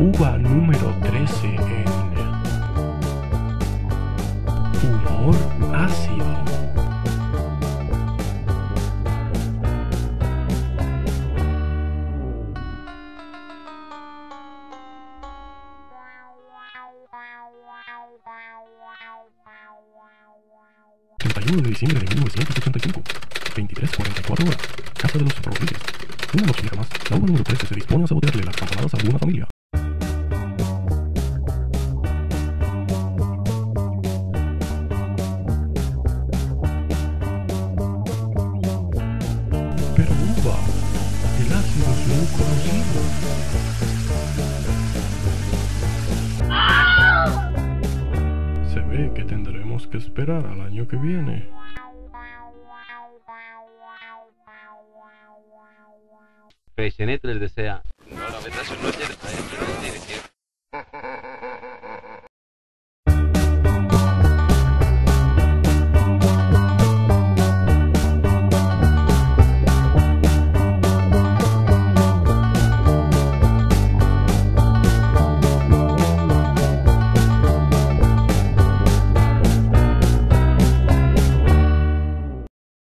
Uva número 13 en humor ácido. ...31 de diciembre de 1985... ...23.44 horas... ...Casa de los Rodríguez... ...una noche más... ...la uva número 13 se dispone a sabotearle las campanadas a alguna familia... muy conocido... Se ve que tendremos que esperar al año que viene... Freixenet les desea. No, la